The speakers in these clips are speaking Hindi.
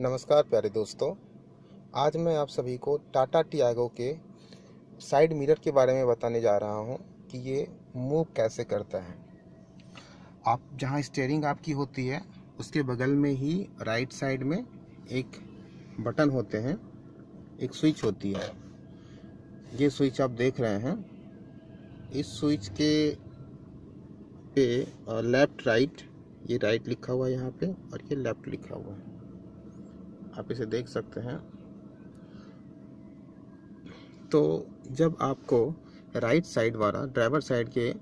नमस्कार प्यारे दोस्तों। आज मैं आप सभी को टाटा टियागो के साइड मिरर के बारे में बताने जा रहा हूँ कि ये मूव कैसे करता है। आप, जहाँ स्टेयरिंग आपकी होती है, उसके बगल में ही राइट साइड में एक बटन होते हैं, एक स्विच होती है। ये स्विच आप देख रहे हैं। इस स्विच के पे लेफ़्ट राइट ये राइट लिखा हुआ है यहाँ पे और ये लेफ़्ट लिखा हुआ है। आप इसे देख सकते हैं। तो जब आपको राइट साइड वाला ड्राइवर साइड के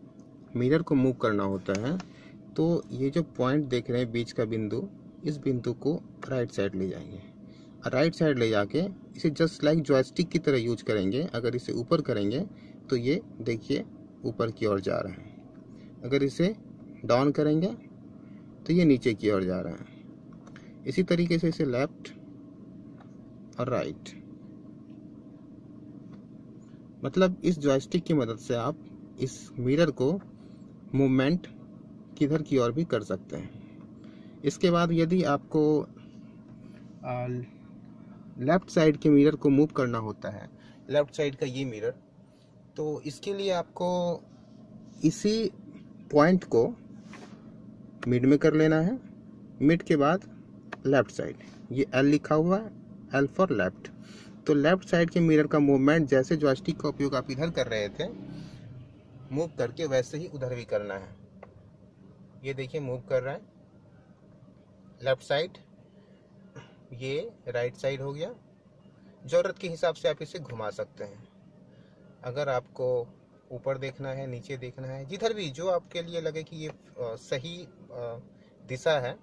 मिरर को मूव करना होता है तो ये जो पॉइंट देख रहे हैं बीच का बिंदु, इस बिंदु को राइट साइड ले जाएँगे। राइट साइड ले जाके इसे जस्ट लाइक जॉयस्टिक की तरह यूज़ करेंगे। अगर इसे ऊपर करेंगे तो ये देखिए ऊपर की ओर जा रहा है। अगर इसे डाउन करेंगे तो ये नीचे की ओर जा रहा है। इसी तरीके से इसे लेफ़्ट राइट मतलब इस जॉयस्टिक की मदद से आप इस मिरर को मूवमेंट किधर की ओर भी कर सकते हैं। इसके बाद यदि आपको लेफ़्ट साइड के मिरर को मूव करना होता है लेफ़्ट साइड का ये मिरर तो इसके लिए आपको इसी पॉइंट को मिड में कर लेना है। मिड के बाद लेफ़्ट साइड ये एल लिखा हुआ है। एल फॉर लेफ़्ट तो लेफ़्ट साइड के मिरर का मूवमेंट जैसे जॉयस्टिक का उपयोग आप इधर कर रहे थे मूव करके वैसे ही उधर भी करना है। ये देखिए मूव कर रहा है। लेफ़्ट साइड ये राइट साइड हो गया। ज़रूरत के हिसाब से आप इसे घुमा सकते हैं। अगर आपको ऊपर देखना है, नीचे देखना है, जिधर भी जो आपके लिए लगे कि ये सही दिशा है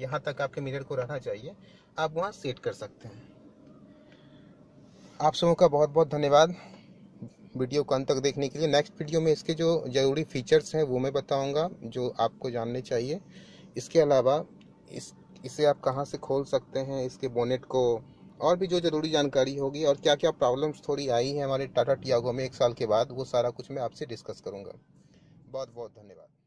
यहाँ तक आपके मिरर को रहना चाहिए। आप वहाँ सेट कर सकते हैं। आप सबों का बहुत बहुत धन्यवाद वीडियो को अंत तक देखने के लिए। नेक्स्ट वीडियो में इसके जो ज़रूरी फीचर्स हैं, वो मैं बताऊँगा, जो आपको जानने चाहिए। इसके अलावा इस, इसे आप कहाँ से खोल सकते हैं, इसके बोनेट को, और भी जो ज़रूरी जानकारी होगी, और क्या क्या प्रॉब्लम्स थोड़ी आई हैं हमारे टाटा टियागो में एक साल के बाद, वो सारा कुछ मैं आपसे डिस्कस करूँगा। बहुत बहुत धन्यवाद।